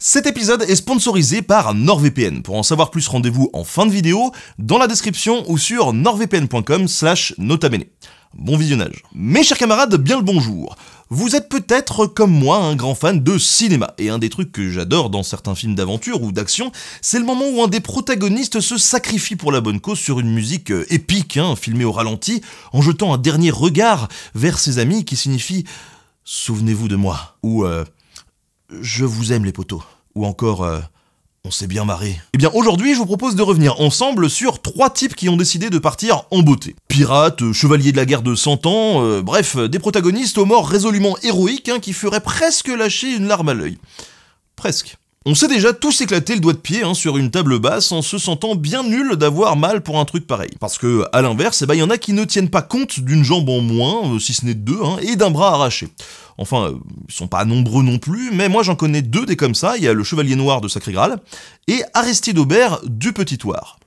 Cet épisode est sponsorisé par NordVPN. Pour en savoir plus, rendez-vous en fin de vidéo, dans la description ou sur nordvpn.com slash notabene. Bon visionnage. Mes chers camarades, bien le bonjour. Vous êtes peut-être comme moi un grand fan de cinéma, et un des trucs que j'adore dans certains films d'aventure ou d'action, c'est le moment où un des protagonistes se sacrifie pour la bonne cause sur une musique euh, épique, hein, filmée au ralenti, en jetant un dernier regard vers ses amis qui signifie « Souvenez-vous de moi » ou euh, je vous aime les potos. Ou encore euh, On s'est bien marré. Eh bien aujourd'hui je vous propose de revenir ensemble sur trois types qui ont décidé de partir en beauté. Pirates, chevaliers de la guerre de 100 ans, euh, bref, des protagonistes aux morts résolument héroïques hein, qui feraient presque lâcher une larme à l'œil. Presque. On s'est déjà tous éclaté le doigt de pied hein, sur une table basse en se sentant bien nul d'avoir mal pour un truc pareil. Parce que, à l'inverse, il eh ben, y en a qui ne tiennent pas compte d'une jambe en moins, si ce n'est de deux, hein, et d'un bras arraché. Enfin, euh, ils sont pas nombreux non plus, mais moi j'en connais deux des comme ça. Il y a le Chevalier Noir de Sacré Graal et Aristide Aubert du Petit Oir.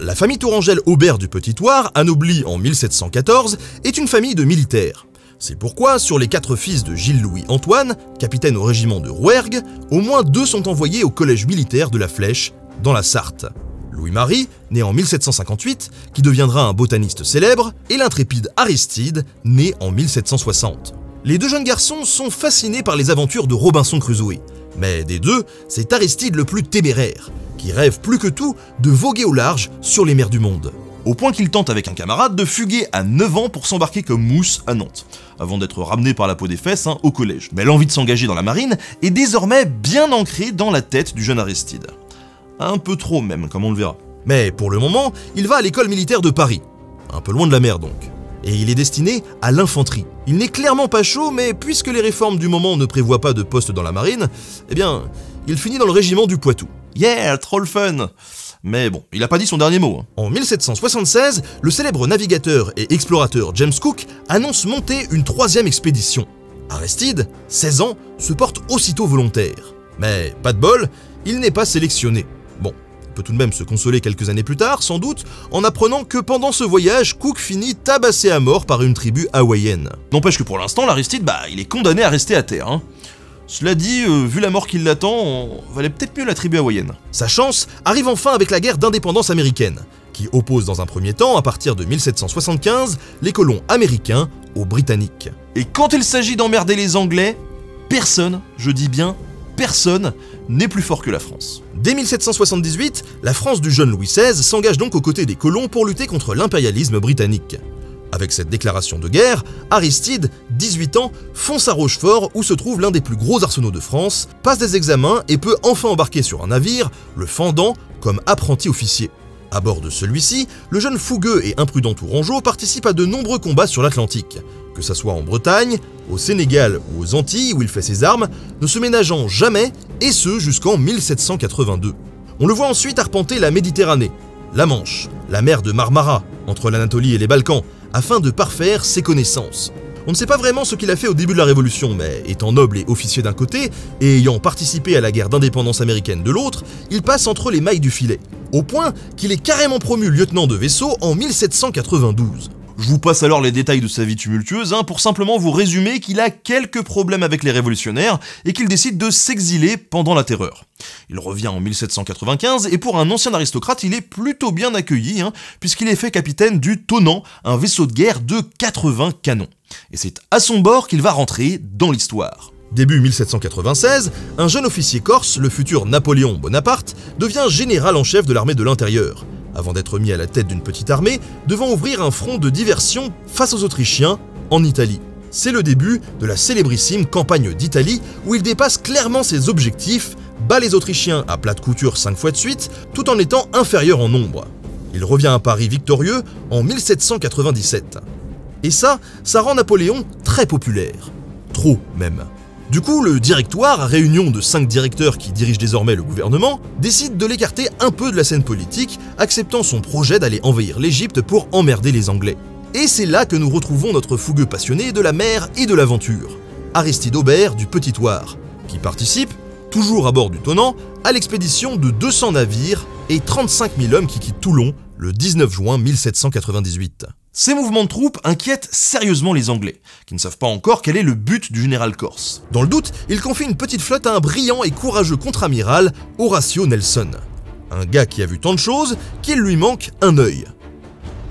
La famille Tourangelle Aubert du Petit Oir, anoblie en 1714, est une famille de militaires. C'est pourquoi, sur les quatre fils de Gilles-Louis Antoine, capitaine au régiment de Rouergue, au moins deux sont envoyés au collège militaire de la Flèche, dans la Sarthe. Louis-Marie, né en 1758, qui deviendra un botaniste célèbre, et l'intrépide Aristide, né en 1760. Les deux jeunes garçons sont fascinés par les aventures de Robinson Crusoe, mais des deux, c'est Aristide le plus téméraire, qui rêve plus que tout de voguer au large sur les mers du monde. Au point qu'il tente avec un camarade de fuguer à 9 ans pour s'embarquer comme mousse à Nantes, avant d'être ramené par la peau des fesses hein, au collège. Mais l'envie de s'engager dans la marine est désormais bien ancrée dans la tête du jeune Aristide. Un peu trop même, comme on le verra. Mais pour le moment, il va à l'école militaire de Paris. Un peu loin de la mer donc. Et il est destiné à l'infanterie. Il n'est clairement pas chaud, mais puisque les réformes du moment ne prévoient pas de poste dans la marine, eh bien, il finit dans le régiment du Poitou. Yeah, troll fun mais bon, il a pas dit son dernier mot. Hein. En 1776, le célèbre navigateur et explorateur James Cook annonce monter une troisième expédition. Aristide, 16 ans, se porte aussitôt volontaire. Mais pas de bol, il n'est pas sélectionné peut tout de même se consoler quelques années plus tard, sans doute, en apprenant que pendant ce voyage, Cook finit tabassé à mort par une tribu hawaïenne. N'empêche que pour l'instant, l'Aristide, bah, il est condamné à rester à terre. Hein. Cela dit, euh, vu la mort qui l'attend, valait peut-être mieux la tribu hawaïenne. Sa chance arrive enfin avec la guerre d'indépendance américaine, qui oppose dans un premier temps, à partir de 1775, les colons américains aux Britanniques. Et quand il s'agit d'emmerder les Anglais, personne, je dis bien personne n'est plus fort que la France. Dès 1778, la France du jeune Louis XVI s'engage donc aux côtés des colons pour lutter contre l'impérialisme britannique. Avec cette déclaration de guerre, Aristide, 18 ans, fonce à Rochefort où se trouve l'un des plus gros arsenaux de France, passe des examens et peut enfin embarquer sur un navire, le Fendant, comme apprenti officier. À bord de celui-ci, le jeune fougueux et imprudent Tourangeau participe à de nombreux combats sur l'Atlantique, que ce soit en Bretagne, au Sénégal ou aux Antilles où il fait ses armes, ne se ménageant jamais, et ce jusqu'en 1782. On le voit ensuite arpenter la Méditerranée, la Manche, la mer de Marmara, entre l'Anatolie et les Balkans, afin de parfaire ses connaissances. On ne sait pas vraiment ce qu'il a fait au début de la Révolution, mais étant noble et officier d'un côté, et ayant participé à la guerre d'indépendance américaine de l'autre, il passe entre les mailles du filet, au point qu'il est carrément promu lieutenant de vaisseau en 1792. Je vous passe alors les détails de sa vie tumultueuse hein, pour simplement vous résumer qu'il a quelques problèmes avec les révolutionnaires et qu'il décide de s'exiler pendant la terreur. Il revient en 1795 et pour un ancien aristocrate, il est plutôt bien accueilli hein, puisqu'il est fait capitaine du Tonnant, un vaisseau de guerre de 80 canons. Et c'est à son bord qu'il va rentrer dans l'histoire. Début 1796, un jeune officier corse, le futur Napoléon Bonaparte, devient général en chef de l'armée de l'intérieur avant d'être mis à la tête d'une petite armée, devant ouvrir un front de diversion face aux Autrichiens en Italie. C'est le début de la célébrissime campagne d'Italie où il dépasse clairement ses objectifs, bat les Autrichiens à plate couture 5 fois de suite, tout en étant inférieur en nombre. Il revient à Paris victorieux en 1797. Et ça, ça rend Napoléon très populaire. Trop même. Du coup, le directoire, réunion de cinq directeurs qui dirigent désormais le gouvernement, décide de l'écarter un peu de la scène politique, acceptant son projet d'aller envahir l'Égypte pour emmerder les Anglais. Et c'est là que nous retrouvons notre fougueux passionné de la mer et de l'aventure, Aristide Aubert du Petit Oir, qui participe, toujours à bord du Tonnant, à l'expédition de 200 navires et 35 000 hommes qui quittent Toulon le 19 juin 1798. Ces mouvements de troupes inquiètent sérieusement les Anglais, qui ne savent pas encore quel est le but du général corse. Dans le doute, il confie une petite flotte à un brillant et courageux contre-amiral, Horatio Nelson. Un gars qui a vu tant de choses qu'il lui manque un œil.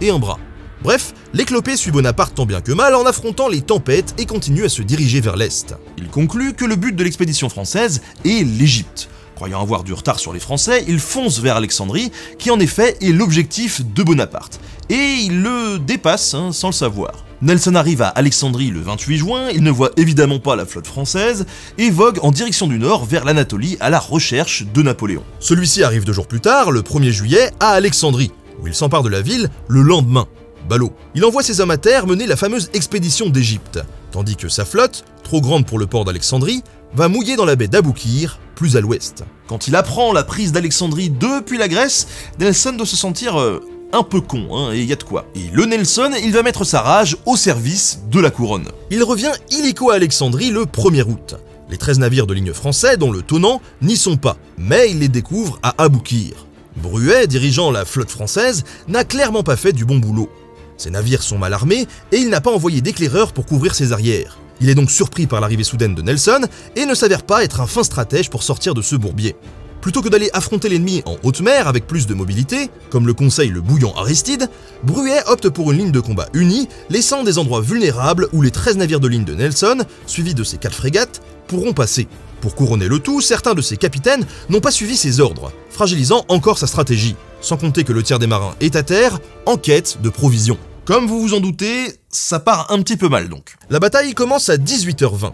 Et un bras. Bref, l'éclopé suit Bonaparte tant bien que mal en affrontant les tempêtes et continue à se diriger vers l'Est. Il conclut que le but de l'expédition française est l'Égypte. Croyant avoir du retard sur les Français, il fonce vers Alexandrie, qui en effet est l'objectif de Bonaparte. Et il le dépasse hein, sans le savoir. Nelson arrive à Alexandrie le 28 juin, il ne voit évidemment pas la flotte française, et vogue en direction du nord vers l'Anatolie à la recherche de Napoléon. Celui-ci arrive deux jours plus tard, le 1er juillet, à Alexandrie, où il s'empare de la ville le lendemain. Ballot. Il envoie ses hommes à terre mener la fameuse expédition d'Égypte, tandis que sa flotte, trop grande pour le port d'Alexandrie, va mouiller dans la baie d'Aboukir, plus à l'ouest. Quand il apprend la prise d'Alexandrie depuis la Grèce, Nelson doit se sentir euh, un peu con, hein, et y a de quoi. Et le Nelson, il va mettre sa rage au service de la couronne. Il revient illico à Alexandrie le 1er août. Les 13 navires de ligne français, dont le Tonnant, n'y sont pas, mais il les découvre à Aboukir. Bruet, dirigeant la flotte française, n'a clairement pas fait du bon boulot. Ses navires sont mal armés et il n'a pas envoyé d'éclaireurs pour couvrir ses arrières. Il est donc surpris par l'arrivée soudaine de Nelson et ne s'avère pas être un fin stratège pour sortir de ce bourbier. Plutôt que d'aller affronter l'ennemi en haute mer avec plus de mobilité, comme le conseille le bouillant Aristide, Bruet opte pour une ligne de combat unie, laissant des endroits vulnérables où les 13 navires de ligne de Nelson, suivis de ses 4 frégates, pourront passer. Pour couronner le tout, certains de ses capitaines n'ont pas suivi ses ordres, fragilisant encore sa stratégie, sans compter que le tiers des marins est à terre, en quête de provisions. Comme vous vous en doutez, ça part un petit peu mal donc. La bataille commence à 18h20,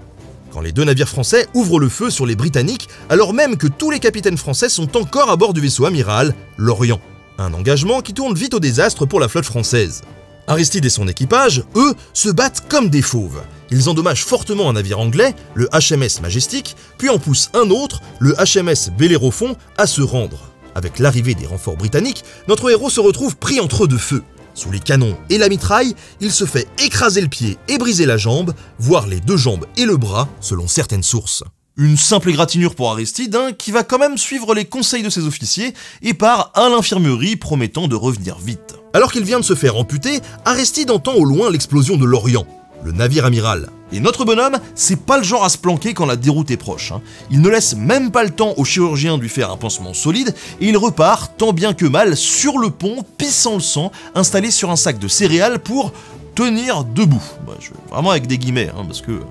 quand les deux navires français ouvrent le feu sur les Britanniques, alors même que tous les capitaines français sont encore à bord du vaisseau amiral, l'Orient. Un engagement qui tourne vite au désastre pour la flotte française. Aristide et son équipage, eux, se battent comme des fauves. Ils endommagent fortement un navire anglais, le HMS Majestic, puis en poussent un autre, le HMS Bellérophon, à se rendre. Avec l'arrivée des renforts britanniques, notre héros se retrouve pris entre deux feux. Sous les canons et la mitraille, il se fait écraser le pied et briser la jambe, voire les deux jambes et le bras, selon certaines sources. Une simple égratignure pour Aristide, hein, qui va quand même suivre les conseils de ses officiers et part à l'infirmerie promettant de revenir vite. Alors qu'il vient de se faire amputer, Aristide entend au loin l'explosion de l'Orient le navire amiral. Et notre bonhomme, c'est pas le genre à se planquer quand la déroute est proche. Hein. Il ne laisse même pas le temps au chirurgien de lui faire un pansement solide et il repart tant bien que mal sur le pont, pissant le sang, installé sur un sac de céréales pour tenir debout. Bah, vraiment avec des guillemets, hein, parce que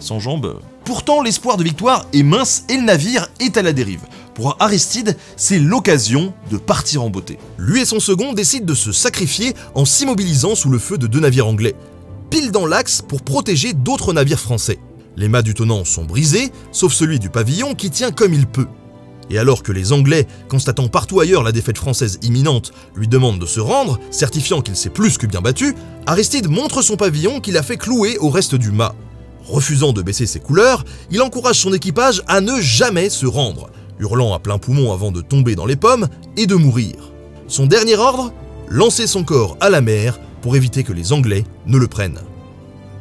sans jambes. Pourtant, l'espoir de victoire est mince et le navire est à la dérive. Pour Aristide, c'est l'occasion de partir en beauté. Lui et son second décident de se sacrifier en s'immobilisant sous le feu de deux navires anglais pile dans l'axe pour protéger d'autres navires français. Les mâts du tonnant sont brisés, sauf celui du pavillon qui tient comme il peut. Et alors que les Anglais, constatant partout ailleurs la défaite française imminente, lui demandent de se rendre, certifiant qu'il s'est plus que bien battu, Aristide montre son pavillon qu'il a fait clouer au reste du mât. Refusant de baisser ses couleurs, il encourage son équipage à ne jamais se rendre, hurlant à plein poumon avant de tomber dans les pommes et de mourir. Son dernier ordre Lancer son corps à la mer pour éviter que les Anglais ne le prennent.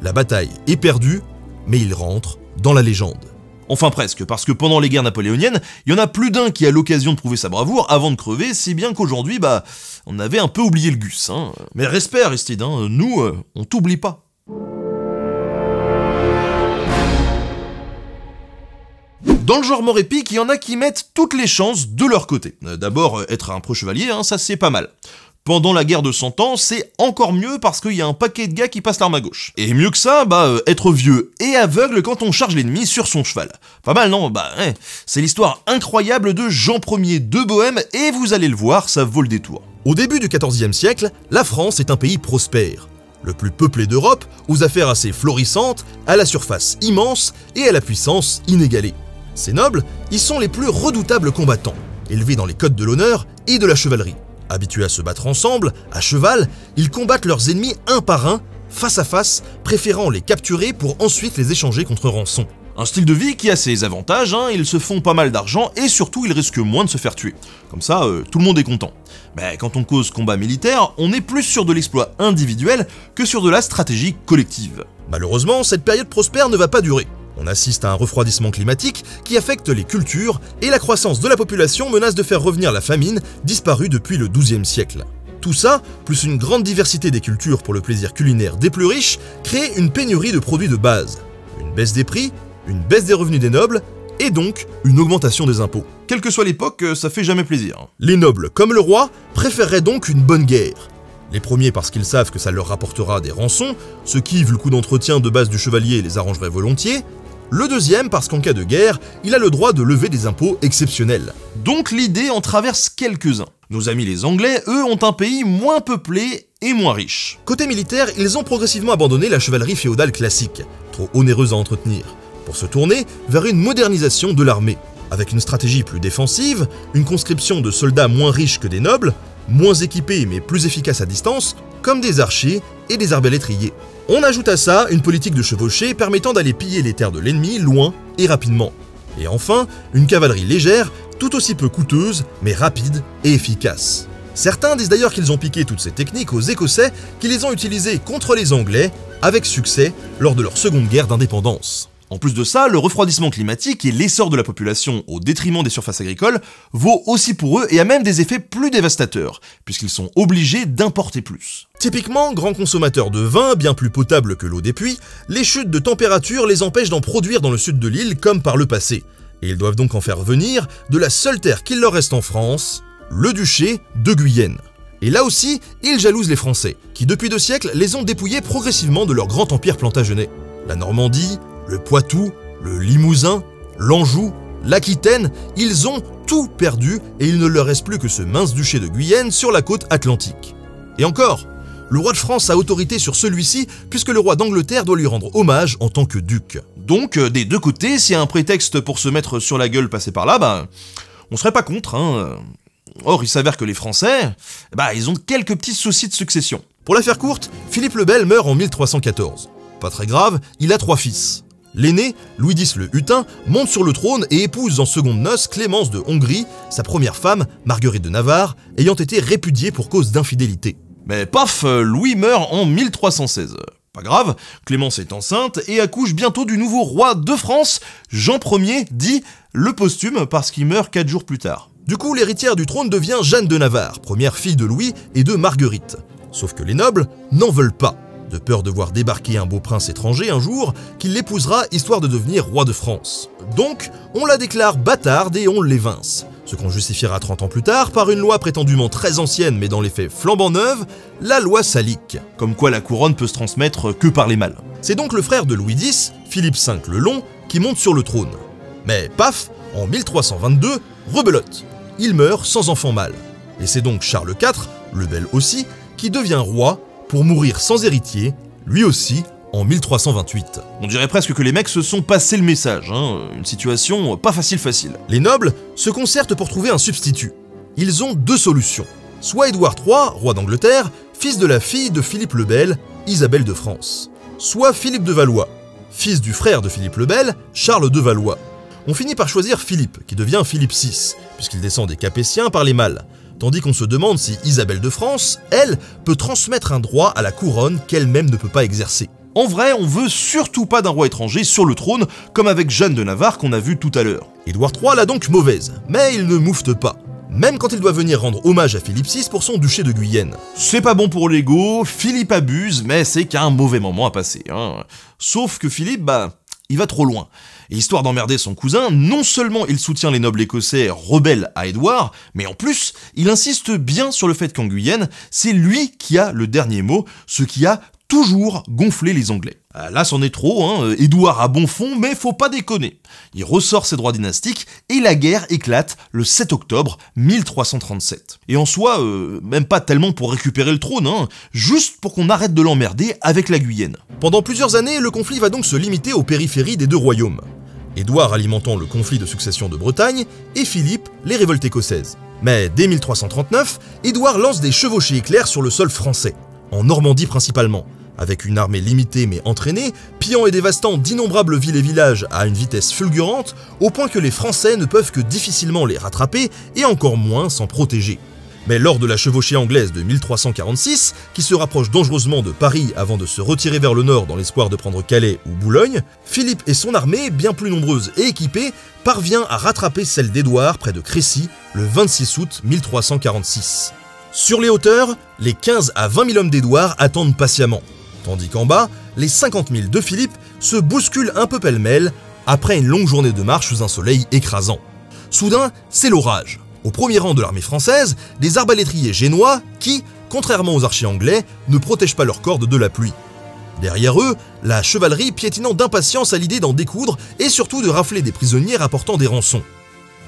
La bataille est perdue, mais il rentre dans la légende. Enfin presque, parce que pendant les guerres napoléoniennes, il y en a plus d'un qui a l'occasion de prouver sa bravoure avant de crever, si bien qu'aujourd'hui, bah, on avait un peu oublié le gus. Hein. Mais respect Aristide, hein, nous, euh, on t'oublie pas. Dans le genre mort épique, il y en a qui mettent toutes les chances de leur côté. Euh, d'abord, euh, être un pro chevalier, hein, ça c'est pas mal. Pendant la guerre de 100 ans, c'est encore mieux parce qu'il y a un paquet de gars qui passent l'arme à gauche. Et mieux que ça, bah, euh, être vieux et aveugle quand on charge l'ennemi sur son cheval. Pas mal, non? Bah, hein. c'est l'histoire incroyable de Jean Ier de Bohême et vous allez le voir, ça vaut le détour. Au début du XIVe siècle, la France est un pays prospère. Le plus peuplé d'Europe, aux affaires assez florissantes, à la surface immense et à la puissance inégalée. Ces nobles, ils sont les plus redoutables combattants, élevés dans les codes de l'honneur et de la chevalerie. Habitués à se battre ensemble, à cheval, ils combattent leurs ennemis un par un, face à face, préférant les capturer pour ensuite les échanger contre rançon. Un style de vie qui a ses avantages, hein, ils se font pas mal d'argent et surtout ils risquent moins de se faire tuer. Comme ça, euh, tout le monde est content. Mais quand on cause combat militaire, on est plus sur de l'exploit individuel que sur de la stratégie collective. Malheureusement, cette période prospère ne va pas durer. On assiste à un refroidissement climatique qui affecte les cultures et la croissance de la population menace de faire revenir la famine disparue depuis le XIIe siècle. Tout ça, plus une grande diversité des cultures pour le plaisir culinaire des plus riches, crée une pénurie de produits de base. Une baisse des prix, une baisse des revenus des nobles, et donc une augmentation des impôts. Quelle que soit l'époque, ça fait jamais plaisir. Les nobles, comme le roi, préféreraient donc une bonne guerre. Les premiers parce qu'ils savent que ça leur rapportera des rançons, ce qui, vu le coût d'entretien de base du chevalier, les arrangerait volontiers. Le deuxième parce qu'en cas de guerre, il a le droit de lever des impôts exceptionnels. Donc l'idée en traverse quelques-uns. Nos amis les Anglais, eux, ont un pays moins peuplé et moins riche. Côté militaire, ils ont progressivement abandonné la chevalerie féodale classique, trop onéreuse à entretenir, pour se tourner vers une modernisation de l'armée. Avec une stratégie plus défensive, une conscription de soldats moins riches que des nobles, moins équipés mais plus efficaces à distance, comme des archers et des arbalétriers. On ajoute à ça une politique de chevauchée permettant d'aller piller les terres de l'ennemi loin et rapidement. Et enfin, une cavalerie légère, tout aussi peu coûteuse, mais rapide et efficace. Certains disent d'ailleurs qu'ils ont piqué toutes ces techniques aux Écossais qui les ont utilisées contre les Anglais, avec succès, lors de leur seconde guerre d'indépendance. En plus de ça, le refroidissement climatique et l'essor de la population au détriment des surfaces agricoles vaut aussi pour eux et a même des effets plus dévastateurs, puisqu'ils sont obligés d'importer plus. Typiquement, grands consommateurs de vin, bien plus potable que l'eau des puits, les chutes de température les empêchent d'en produire dans le sud de l'île comme par le passé, et ils doivent donc en faire venir de la seule terre qu'il leur reste en France, le duché de Guyenne. Et là aussi, ils jalousent les Français, qui depuis deux siècles les ont dépouillés progressivement de leur grand empire plantagenet. La Normandie, le Poitou, le Limousin, l'Anjou, l'Aquitaine, ils ont tout perdu et il ne leur reste plus que ce mince duché de Guyenne sur la côte atlantique. Et encore, le roi de France a autorité sur celui-ci puisque le roi d'Angleterre doit lui rendre hommage en tant que duc. Donc, euh, des deux côtés, s'il y a un prétexte pour se mettre sur la gueule passer par là, bah, on serait pas contre, hein. Or, il s'avère que les Français, bah, ils ont quelques petits soucis de succession. Pour la faire courte, Philippe le Bel meurt en 1314. Pas très grave, il a trois fils. L'aîné, Louis X le Hutin, monte sur le trône et épouse en seconde noces Clémence de Hongrie, sa première femme, Marguerite de Navarre, ayant été répudiée pour cause d'infidélité. Mais paf, Louis meurt en 1316. Pas grave, Clémence est enceinte et accouche bientôt du nouveau roi de France, Jean Ier, dit le posthume parce qu'il meurt 4 jours plus tard. Du coup, l'héritière du trône devient Jeanne de Navarre, première fille de Louis et de Marguerite. Sauf que les nobles n'en veulent pas de peur de voir débarquer un beau prince étranger un jour, qu'il l'épousera histoire de devenir roi de France. Donc, on la déclare bâtarde et on l'évince. Ce qu'on justifiera 30 ans plus tard par une loi prétendument très ancienne mais dans les faits flambant neuve, la loi salique. Comme quoi la couronne peut se transmettre que par les mâles. C'est donc le frère de Louis X, Philippe V le Long, qui monte sur le trône. Mais paf, en 1322, rebelote. Il meurt sans enfant mâle. Et c'est donc Charles IV, le bel aussi, qui devient roi pour mourir sans héritier, lui aussi, en 1328. On dirait presque que les mecs se sont passés le message, hein. une situation pas facile facile. Les nobles se concertent pour trouver un substitut. Ils ont deux solutions. Soit Édouard III, roi d'Angleterre, fils de la fille de Philippe le Bel, Isabelle de France. Soit Philippe de Valois, fils du frère de Philippe le Bel, Charles de Valois. On finit par choisir Philippe, qui devient Philippe VI, puisqu'il descend des Capétiens par les mâles, tandis qu'on se demande si Isabelle de France, elle, peut transmettre un droit à la couronne qu'elle-même ne peut pas exercer. En vrai, on veut surtout pas d'un roi étranger sur le trône, comme avec Jeanne de Navarre qu'on a vu tout à l'heure. Édouard III l'a donc mauvaise, mais il ne moufte pas. Même quand il doit venir rendre hommage à Philippe VI pour son duché de Guyenne. C'est pas bon pour l'ego, Philippe abuse, mais c'est qu'un mauvais moment à passer. Hein. Sauf que Philippe, bah, il va trop loin. Et histoire d'emmerder son cousin, non seulement il soutient les nobles écossais rebelles à Édouard, mais en plus, il insiste bien sur le fait qu'en Guyenne, c'est lui qui a le dernier mot, ce qui a toujours gonflé les Anglais. Ah, là, c'en est trop, hein. Édouard a bon fond, mais faut pas déconner. Il ressort ses droits dynastiques et la guerre éclate le 7 octobre 1337. Et en soi, euh, même pas tellement pour récupérer le trône, hein, juste pour qu'on arrête de l'emmerder avec la Guyenne. Pendant plusieurs années, le conflit va donc se limiter aux périphéries des deux royaumes. Édouard alimentant le conflit de succession de Bretagne et Philippe les révoltes écossaises. Mais dès 1339, Édouard lance des chevauchées éclairs sur le sol français, en Normandie principalement, avec une armée limitée mais entraînée, pillant et dévastant d'innombrables villes et villages à une vitesse fulgurante, au point que les Français ne peuvent que difficilement les rattraper et encore moins s'en protéger. Mais lors de la chevauchée anglaise de 1346, qui se rapproche dangereusement de Paris avant de se retirer vers le nord dans l'espoir de prendre Calais ou Boulogne, Philippe et son armée, bien plus nombreuse et équipée, parvient à rattraper celle d'Édouard près de Crécy le 26 août 1346. Sur les hauteurs, les 15 à 20 000 hommes d'Édouard attendent patiemment, tandis qu'en bas, les 50 000 de Philippe se bousculent un peu pêle-mêle après une longue journée de marche sous un soleil écrasant. Soudain, c'est l'orage. Au premier rang de l'armée française, des arbalétriers génois qui, contrairement aux archers anglais, ne protègent pas leurs cordes de la pluie. Derrière eux, la chevalerie piétinant d'impatience à l'idée d'en découdre et surtout de rafler des prisonniers rapportant des rançons.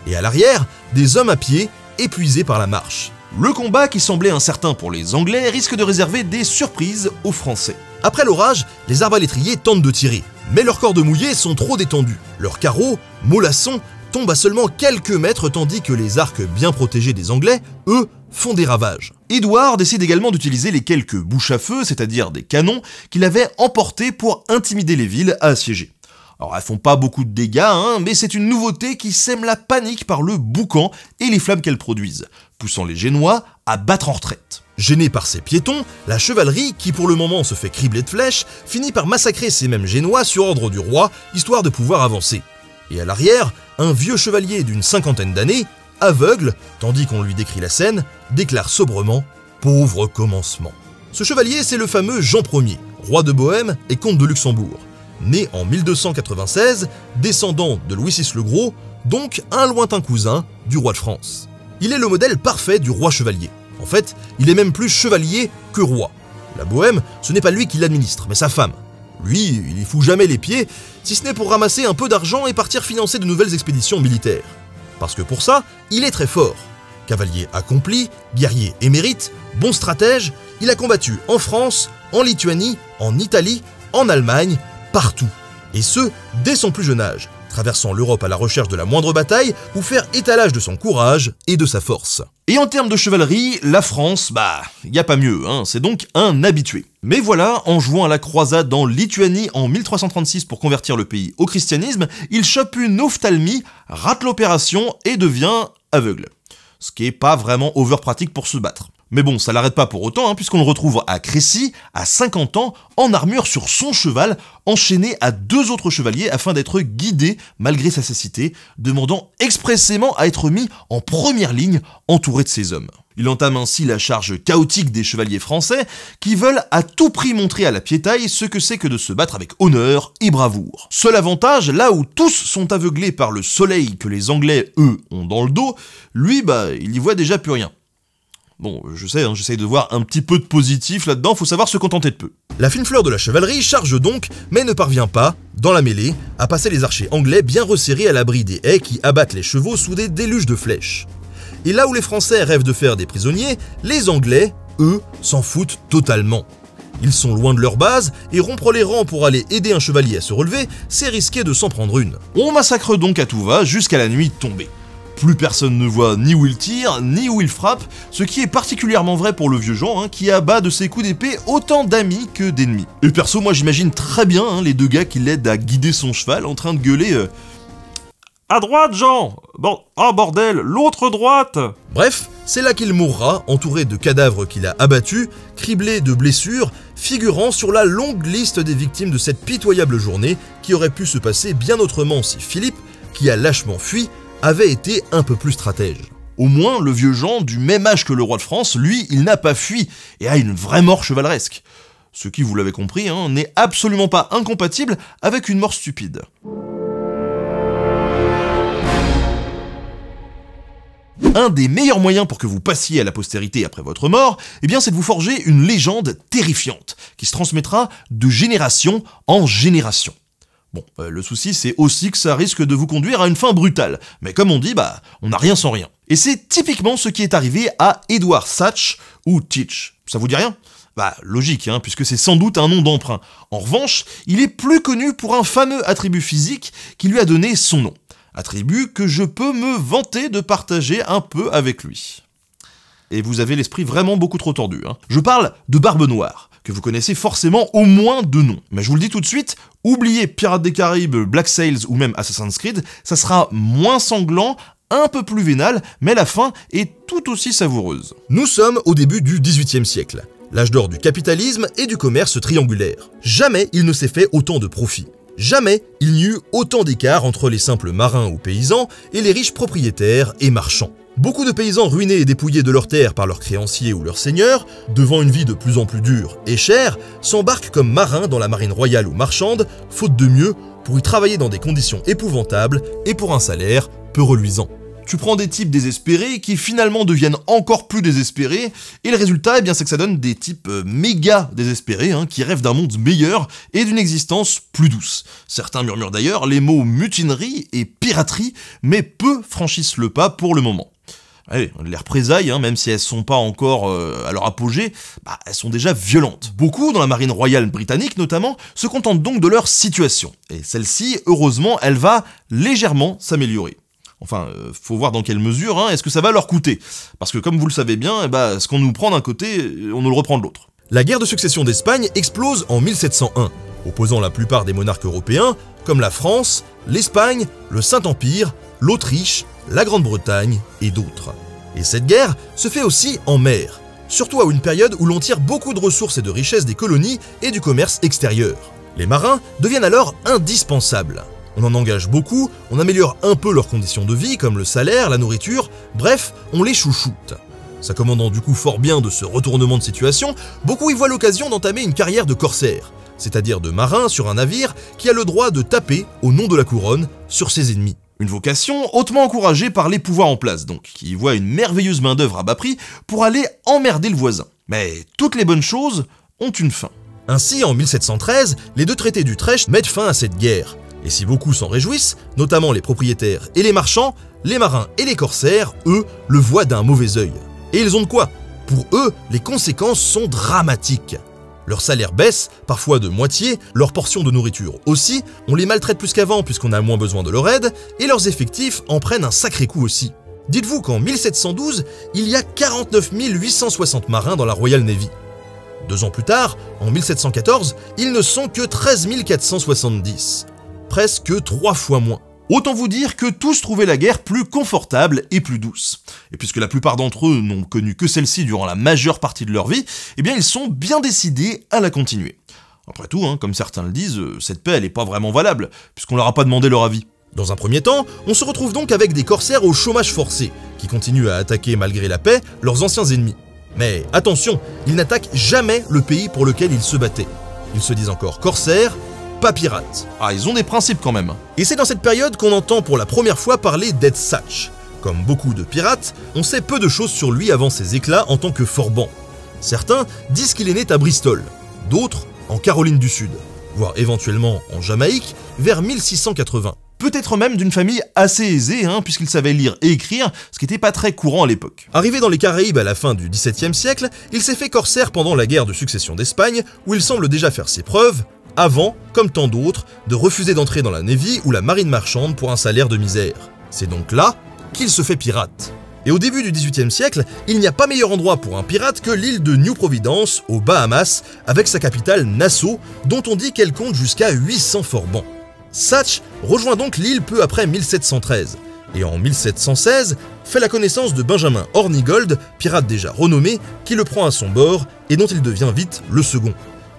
Et à l'arrière, des hommes à pied, épuisés par la marche. Le combat qui semblait incertain pour les Anglais risque de réserver des surprises aux Français. Après l'orage, les arbalétriers tentent de tirer, mais leurs cordes mouillées sont trop détendues. Leurs carreaux, mollassons, tombent à seulement quelques mètres tandis que les arcs bien protégés des Anglais, eux, font des ravages. Édouard décide également d'utiliser les quelques bouches à feu, c'est-à-dire des canons, qu'il avait emportés pour intimider les villes à assiéger. Alors elles font pas beaucoup de dégâts, hein, mais c'est une nouveauté qui sème la panique par le boucan et les flammes qu'elles produisent, poussant les Génois à battre en retraite. Gênée par ces piétons, la chevalerie, qui pour le moment se fait cribler de flèches, finit par massacrer ces mêmes Génois sur ordre du roi, histoire de pouvoir avancer. Et à l'arrière, un vieux chevalier d'une cinquantaine d'années, aveugle, tandis qu'on lui décrit la scène, déclare sobrement Pauvre commencement. Ce chevalier, c'est le fameux Jean Ier, roi de Bohême et comte de Luxembourg. Né en 1296, descendant de Louis VI le Gros, donc un lointain cousin du roi de France. Il est le modèle parfait du roi chevalier. En fait, il est même plus chevalier que roi. La Bohême, ce n'est pas lui qui l'administre, mais sa femme. Lui, il y fout jamais les pieds, si ce n'est pour ramasser un peu d'argent et partir financer de nouvelles expéditions militaires. Parce que pour ça, il est très fort. Cavalier accompli, guerrier émérite, bon stratège, il a combattu en France, en Lituanie, en Italie, en Allemagne, partout. Et ce, dès son plus jeune âge, traversant l'Europe à la recherche de la moindre bataille ou faire étalage de son courage et de sa force. Et en termes de chevalerie, la France, bah, y a pas mieux, hein, c'est donc un habitué. Mais voilà, en jouant à la croisade en Lituanie en 1336 pour convertir le pays au christianisme, il chope une ophtalmie, rate l'opération et devient aveugle. Ce qui est pas vraiment over pratique pour se battre. Mais bon, ça l'arrête pas pour autant, hein, puisqu'on le retrouve à Crécy, à 50 ans, en armure sur son cheval, enchaîné à deux autres chevaliers afin d'être guidé malgré sa cécité, demandant expressément à être mis en première ligne, entouré de ses hommes. Il entame ainsi la charge chaotique des chevaliers français qui veulent à tout prix montrer à la piétaille ce que c'est que de se battre avec honneur et bravoure. Seul avantage, là où tous sont aveuglés par le soleil que les Anglais, eux, ont dans le dos, lui, bah, il y voit déjà plus rien. Bon, je sais, hein, j'essaye de voir un petit peu de positif là-dedans, faut savoir se contenter de peu. La fine fleur de la chevalerie charge donc, mais ne parvient pas, dans la mêlée, à passer les archers anglais bien resserrés à l'abri des haies qui abattent les chevaux sous des déluges de flèches. Et là où les Français rêvent de faire des prisonniers, les Anglais, eux, s'en foutent totalement. Ils sont loin de leur base, et rompre les rangs pour aller aider un chevalier à se relever, c'est risquer de s'en prendre une. On massacre donc à tout va jusqu'à la nuit tombée. Plus personne ne voit ni où il tire, ni où il frappe, ce qui est particulièrement vrai pour le vieux Jean, hein, qui abat de ses coups d'épée autant d'amis que d'ennemis. Et perso, moi j'imagine très bien hein, les deux gars qui l'aident à guider son cheval en train de gueuler euh, À droite, Jean Bon, oh bordel, l'autre droite Bref, c'est là qu'il mourra, entouré de cadavres qu'il a abattus, criblé de blessures, figurant sur la longue liste des victimes de cette pitoyable journée qui aurait pu se passer bien autrement si Philippe, qui a lâchement fui, avait été un peu plus stratège. Au moins, le vieux Jean, du même âge que le roi de France, lui, il n'a pas fui et a une vraie mort chevaleresque. Ce qui, vous l'avez compris, hein, n'est absolument pas incompatible avec une mort stupide. Un des meilleurs moyens pour que vous passiez à la postérité après votre mort, eh c'est de vous forger une légende terrifiante, qui se transmettra de génération en génération. Bon, euh, le souci c'est aussi que ça risque de vous conduire à une fin brutale. Mais comme on dit, bah, on n'a rien sans rien. Et c'est typiquement ce qui est arrivé à Edward Satch ou Teach. Ça vous dit rien? Bah, logique, hein, puisque c'est sans doute un nom d'emprunt. En revanche, il est plus connu pour un fameux attribut physique qui lui a donné son nom. Attribut que je peux me vanter de partager un peu avec lui. Et vous avez l'esprit vraiment beaucoup trop tordu. Hein. Je parle de Barbe Noire que vous connaissez forcément au moins de nom. Mais je vous le dis tout de suite, oubliez Pirates des Caraïbes, Black Sails ou même Assassin's Creed, ça sera moins sanglant, un peu plus vénal, mais la fin est tout aussi savoureuse. Nous sommes au début du XVIIIe siècle, l'âge d'or du capitalisme et du commerce triangulaire. Jamais il ne s'est fait autant de profits. Jamais il n'y eut autant d'écart entre les simples marins ou paysans et les riches propriétaires et marchands. Beaucoup de paysans ruinés et dépouillés de leurs terres par leurs créanciers ou leurs seigneurs, devant une vie de plus en plus dure et chère, s'embarquent comme marins dans la marine royale ou marchande, faute de mieux, pour y travailler dans des conditions épouvantables et pour un salaire peu reluisant. Tu prends des types désespérés qui finalement deviennent encore plus désespérés, et le résultat, eh c'est que ça donne des types euh, méga désespérés, hein, qui rêvent d'un monde meilleur et d'une existence plus douce. Certains murmurent d'ailleurs les mots mutinerie et piraterie, mais peu franchissent le pas pour le moment. Allez, les représailles, hein, même si elles sont pas encore euh, à leur apogée, bah, elles sont déjà violentes. Beaucoup, dans la marine royale britannique notamment, se contentent donc de leur situation. Et celle-ci, heureusement, elle va légèrement s'améliorer. Enfin, euh, faut voir dans quelle mesure, hein, est-ce que ça va leur coûter? Parce que comme vous le savez bien, eh bah, ce qu'on nous prend d'un côté, on nous le reprend de l'autre. La guerre de succession d'Espagne explose en 1701, opposant la plupart des monarques européens, comme la France, l'Espagne, le Saint-Empire, l'Autriche, la Grande-Bretagne et d'autres. Et cette guerre se fait aussi en mer, surtout à une période où l'on tire beaucoup de ressources et de richesses des colonies et du commerce extérieur. Les marins deviennent alors indispensables. On en engage beaucoup, on améliore un peu leurs conditions de vie, comme le salaire, la nourriture, bref, on les chouchoute. S'accommodant du coup fort bien de ce retournement de situation, beaucoup y voient l'occasion d'entamer une carrière de corsaire, c'est-à-dire de marin sur un navire qui a le droit de taper, au nom de la couronne, sur ses ennemis. Une vocation hautement encouragée par les pouvoirs en place, donc, qui voient une merveilleuse main-d'œuvre à bas prix pour aller emmerder le voisin. Mais toutes les bonnes choses ont une fin. Ainsi, en 1713, les deux traités d'Utrecht mettent fin à cette guerre. Et si beaucoup s'en réjouissent, notamment les propriétaires et les marchands, les marins et les corsaires, eux, le voient d'un mauvais œil. Et ils ont de quoi Pour eux, les conséquences sont dramatiques. Leur salaire baisse, parfois de moitié, leur portion de nourriture aussi, on les maltraite plus qu'avant puisqu'on a moins besoin de leur aide, et leurs effectifs en prennent un sacré coup aussi. Dites-vous qu'en 1712, il y a 49 860 marins dans la Royal Navy. Deux ans plus tard, en 1714, ils ne sont que 13 470, presque trois fois moins. Autant vous dire que tous trouvaient la guerre plus confortable et plus douce. Et puisque la plupart d'entre eux n'ont connu que celle-ci durant la majeure partie de leur vie, eh bien ils sont bien décidés à la continuer. Après tout, hein, comme certains le disent, euh, cette paix elle n'est pas vraiment valable, puisqu'on leur a pas demandé leur avis. Dans un premier temps, on se retrouve donc avec des corsaires au chômage forcé, qui continuent à attaquer malgré la paix leurs anciens ennemis. Mais attention, ils n'attaquent jamais le pays pour lequel ils se battaient. Ils se disent encore corsaires pirates. Ah, ils ont des principes quand même. Et c'est dans cette période qu'on entend pour la première fois parler d'Ed Satch. Comme beaucoup de pirates, on sait peu de choses sur lui avant ses éclats en tant que forban. Certains disent qu'il est né à Bristol, d'autres en Caroline du Sud, voire éventuellement en Jamaïque vers 1680. Peut-être même d'une famille assez aisée, hein, puisqu'il savait lire et écrire, ce qui n'était pas très courant à l'époque. Arrivé dans les Caraïbes à la fin du XVIIe siècle, il s'est fait corsaire pendant la guerre de succession d'Espagne, où il semble déjà faire ses preuves, avant, comme tant d'autres, de refuser d'entrer dans la Navy ou la marine marchande pour un salaire de misère. C'est donc là qu'il se fait pirate. Et au début du XVIIIe siècle, il n'y a pas meilleur endroit pour un pirate que l'île de New Providence, aux Bahamas, avec sa capitale Nassau, dont on dit qu'elle compte jusqu'à 800 forbans. Satch rejoint donc l'île peu après 1713, et en 1716 fait la connaissance de Benjamin Hornigold, pirate déjà renommé, qui le prend à son bord et dont il devient vite le second.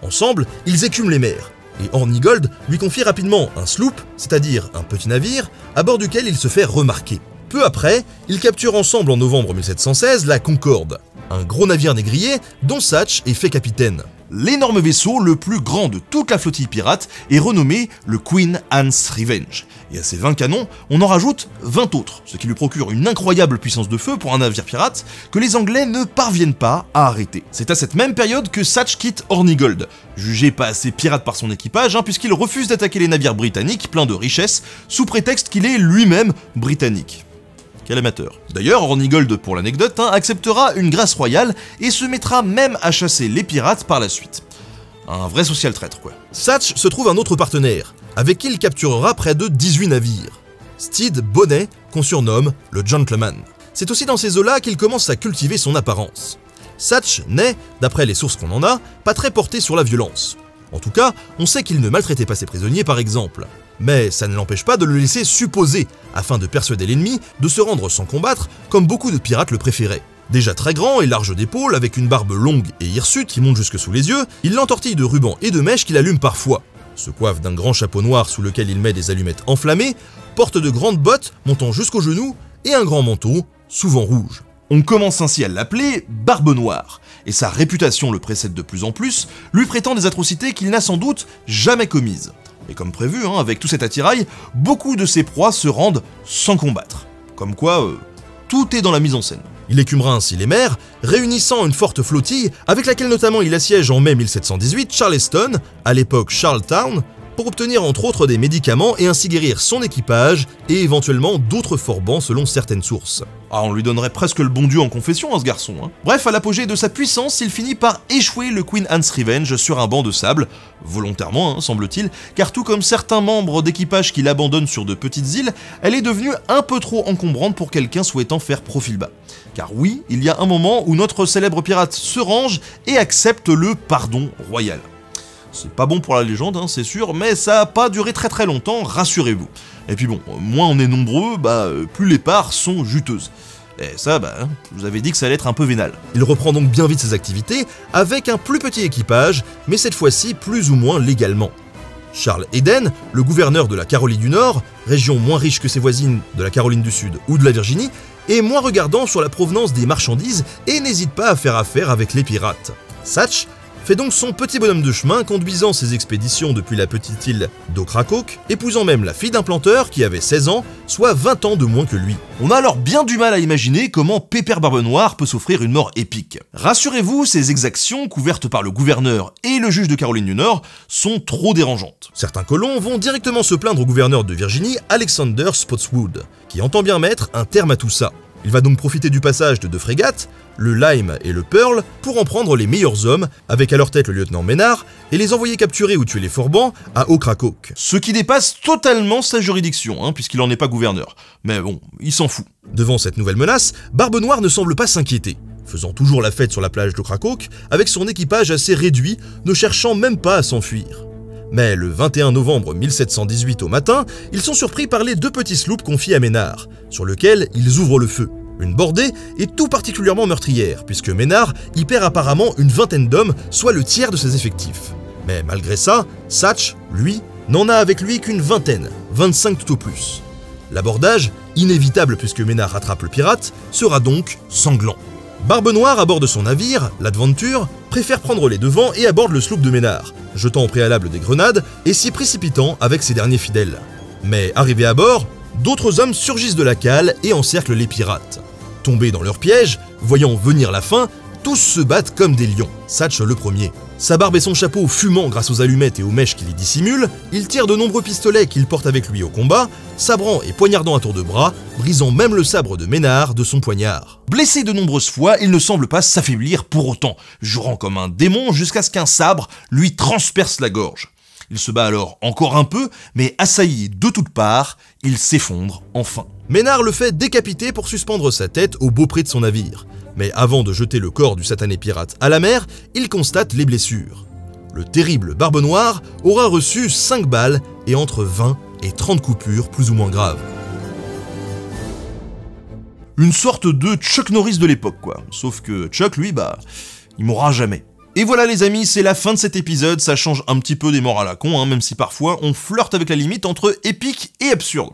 Ensemble, ils écument les mers, et Hornigold lui confie rapidement un sloop, c'est-à-dire un petit navire, à bord duquel il se fait remarquer. Peu après, ils capturent ensemble en novembre 1716 la Concorde, un gros navire négrier dont Satch est fait capitaine. L'énorme vaisseau le plus grand de toute la flottille pirate est renommé le Queen Anne's Revenge. Et à ces 20 canons, on en rajoute 20 autres, ce qui lui procure une incroyable puissance de feu pour un navire pirate que les Anglais ne parviennent pas à arrêter. C'est à cette même période que Satch quitte Hornigold, jugé pas assez pirate par son équipage, hein, puisqu'il refuse d'attaquer les navires britanniques pleins de richesses, sous prétexte qu'il est lui-même britannique. Quel amateur. D'ailleurs, Hornigold, pour l'anecdote, hein, acceptera une grâce royale et se mettra même à chasser les pirates par la suite. Un vrai social traître, quoi. Satch se trouve un autre partenaire, avec qui il capturera près de 18 navires. Steed Bonnet, qu'on surnomme le Gentleman. C'est aussi dans ces eaux-là qu'il commence à cultiver son apparence. Satch n'est, d'après les sources qu'on en a, pas très porté sur la violence. En tout cas, on sait qu'il ne maltraitait pas ses prisonniers par exemple. Mais ça ne l'empêche pas de le laisser supposer, afin de persuader l'ennemi de se rendre sans combattre, comme beaucoup de pirates le préféraient. Déjà très grand et large d'épaules, avec une barbe longue et hirsute qui monte jusque sous les yeux, il l'entortille de rubans et de mèches qu'il allume parfois, se coiffe d'un grand chapeau noir sous lequel il met des allumettes enflammées, porte de grandes bottes montant jusqu'aux genoux et un grand manteau souvent rouge. On commence ainsi à l'appeler Barbe Noire, et sa réputation le précède de plus en plus, lui prêtant des atrocités qu'il n'a sans doute jamais commises. Et comme prévu, hein, avec tout cet attirail, beaucoup de ses proies se rendent sans combattre. Comme quoi, euh, tout est dans la mise en scène. Il écumera ainsi les mers, réunissant une forte flottille avec laquelle notamment il assiège en mai 1718 Charleston, à l'époque Charlestown, pour obtenir entre autres des médicaments et ainsi guérir son équipage et éventuellement d'autres forbans selon certaines sources. Ah, on lui donnerait presque le bon Dieu en confession à ce garçon. Hein. Bref, à l'apogée de sa puissance, il finit par échouer le Queen Anne's Revenge sur un banc de sable, volontairement, hein, semble-t-il, car tout comme certains membres d'équipage qui l'abandonnent sur de petites îles, elle est devenue un peu trop encombrante pour quelqu'un souhaitant faire profil bas. Car oui, il y a un moment où notre célèbre pirate se range et accepte le pardon royal. C'est pas bon pour la légende, hein, c'est sûr, mais ça a pas duré très très longtemps, rassurez-vous. Et puis bon, moins on est nombreux, bah euh, plus les parts sont juteuses. Et ça, bah, hein, vous avais dit que ça allait être un peu vénal. Il reprend donc bien vite ses activités, avec un plus petit équipage, mais cette fois-ci plus ou moins légalement. Charles Eden, le gouverneur de la Caroline du Nord, région moins riche que ses voisines de la Caroline du Sud ou de la Virginie, est moins regardant sur la provenance des marchandises et n'hésite pas à faire affaire avec les pirates. Satch fait donc son petit bonhomme de chemin conduisant ses expéditions depuis la petite île d'Okrakok, épousant même la fille d'un planteur qui avait 16 ans, soit 20 ans de moins que lui. On a alors bien du mal à imaginer comment Pépère Barbe Noire peut s'offrir une mort épique. Rassurez-vous, ces exactions, couvertes par le gouverneur et le juge de Caroline du Nord, sont trop dérangeantes. Certains colons vont directement se plaindre au gouverneur de Virginie, Alexander Spotswood, qui entend bien mettre un terme à tout ça. Il va donc profiter du passage de deux frégates, le Lime et le Pearl, pour en prendre les meilleurs hommes, avec à leur tête le lieutenant Ménard, et les envoyer capturer ou tuer les Forbans à Okrakok. Ce qui dépasse totalement sa juridiction, hein, puisqu'il n'en est pas gouverneur. Mais bon, il s'en fout. Devant cette nouvelle menace, Barbe Noire ne semble pas s'inquiéter faisant toujours la fête sur la plage d'Okrakok, avec son équipage assez réduit, ne cherchant même pas à s'enfuir. Mais le 21 novembre 1718 au matin, ils sont surpris par les deux petits sloops confiés à Ménard, sur lesquels ils ouvrent le feu. Une bordée est tout particulièrement meurtrière, puisque Ménard y perd apparemment une vingtaine d'hommes, soit le tiers de ses effectifs. Mais malgré ça, Satch, lui, n'en a avec lui qu'une vingtaine, 25 tout au plus. L'abordage, inévitable puisque Ménard rattrape le pirate, sera donc sanglant. Barbe Noire, à bord de son navire, l'Adventure, préfère prendre les devants et aborde le sloop de Ménard, jetant au préalable des grenades et s'y précipitant avec ses derniers fidèles. Mais arrivé à bord, d'autres hommes surgissent de la cale et encerclent les pirates. Tombés dans leur piège, voyant venir la fin, tous se battent comme des lions, Satch le premier. Sa barbe et son chapeau fumant grâce aux allumettes et aux mèches qui les dissimulent, il tire de nombreux pistolets qu'il porte avec lui au combat, sabrant et poignardant à tour de bras, brisant même le sabre de Ménard de son poignard. Blessé de nombreuses fois, il ne semble pas s'affaiblir pour autant, jurant comme un démon jusqu'à ce qu'un sabre lui transperce la gorge. Il se bat alors encore un peu, mais assailli de toutes parts, il s'effondre enfin. Ménard le fait décapiter pour suspendre sa tête au beau près de son navire mais avant de jeter le corps du satané pirate à la mer, il constate les blessures. Le terrible Barbe Noire aura reçu 5 balles et entre 20 et 30 coupures plus ou moins graves. Une sorte de Chuck Norris de l'époque, quoi. Sauf que Chuck, lui, bah, il mourra jamais. Et voilà les amis, c'est la fin de cet épisode, ça change un petit peu des morts à la con, hein, même si parfois on flirte avec la limite entre épique et absurde.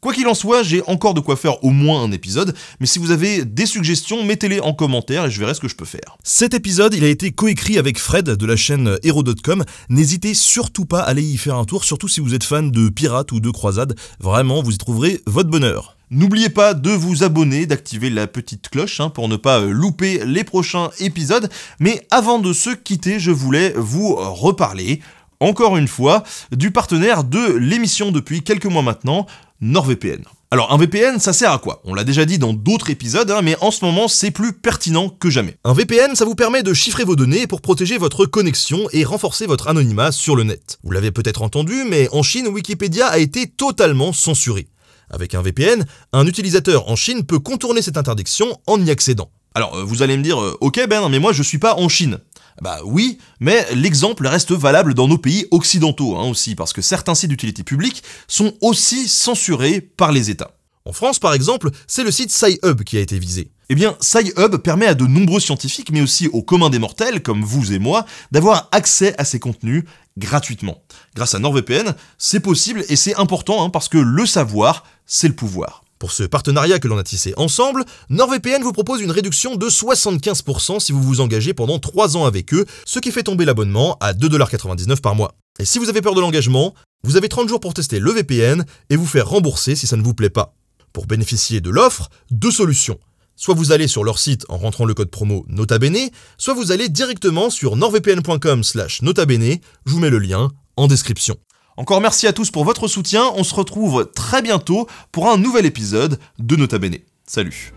Quoi qu'il en soit, j'ai encore de quoi faire au moins un épisode, mais si vous avez des suggestions, mettez-les en commentaire et je verrai ce que je peux faire. Cet épisode, il a été coécrit avec Fred de la chaîne Hero.com. N'hésitez surtout pas à aller y faire un tour, surtout si vous êtes fan de pirates ou de croisades. Vraiment, vous y trouverez votre bonheur. N'oubliez pas de vous abonner, d'activer la petite cloche hein, pour ne pas euh, louper les prochains épisodes. Mais avant de se quitter, je voulais vous reparler, encore une fois, du partenaire de l'émission depuis quelques mois maintenant, NordVPN. Alors un VPN, ça sert à quoi? On l'a déjà dit dans d'autres épisodes, hein, mais en ce moment c'est plus pertinent que jamais. Un VPN, ça vous permet de chiffrer vos données pour protéger votre connexion et renforcer votre anonymat sur le net. Vous l'avez peut-être entendu, mais en Chine, Wikipédia a été totalement censuré. Avec un VPN, un utilisateur en Chine peut contourner cette interdiction en y accédant. Alors euh, vous allez me dire, euh, ok Ben, mais moi je suis pas en Chine. Bah oui, mais l'exemple reste valable dans nos pays occidentaux hein, aussi, parce que certains sites d'utilité publique sont aussi censurés par les États. En France, par exemple, c'est le site SciHub qui a été visé. Eh bien, SciHub permet à de nombreux scientifiques, mais aussi aux communs des mortels, comme vous et moi, d'avoir accès à ces contenus gratuitement. Grâce à NordVPN, c'est possible et c'est important, hein, parce que le savoir, c'est le pouvoir. Pour ce partenariat que l'on a tissé ensemble, NordVPN vous propose une réduction de 75% si vous vous engagez pendant 3 ans avec eux, ce qui fait tomber l'abonnement à 2,99$ par mois. Et si vous avez peur de l'engagement, vous avez 30 jours pour tester le VPN et vous faire rembourser si ça ne vous plaît pas. Pour bénéficier de l'offre, deux solutions. Soit vous allez sur leur site en rentrant le code promo NotaBene, soit vous allez directement sur nordvpn.com slash notabene, je vous mets le lien en description. Encore merci à tous pour votre soutien, on se retrouve très bientôt pour un nouvel épisode de Nota Bene. Salut